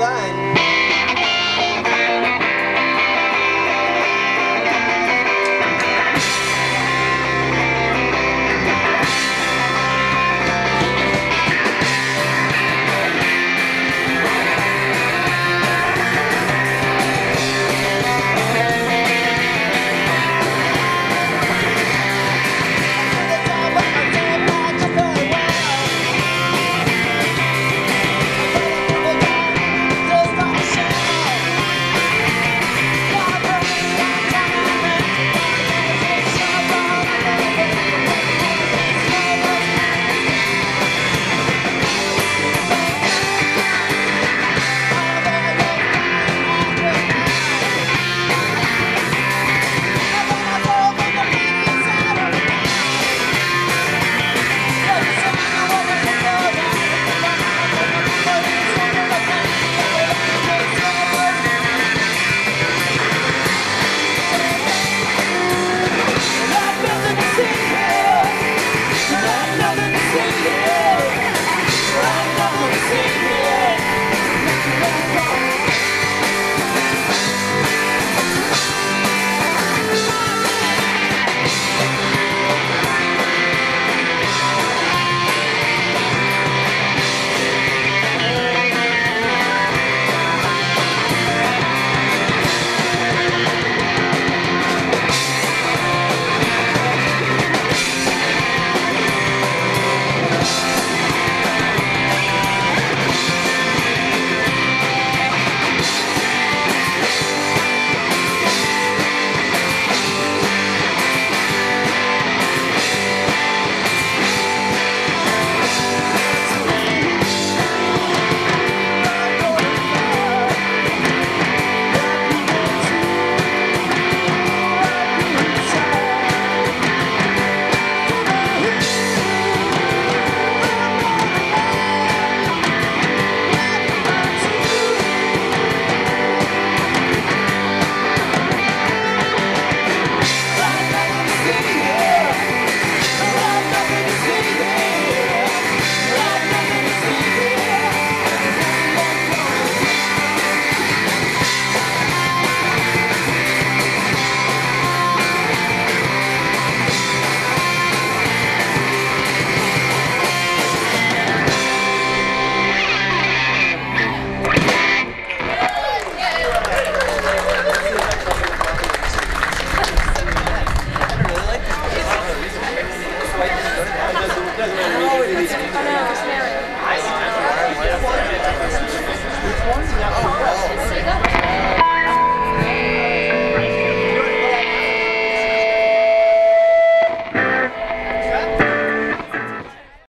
line.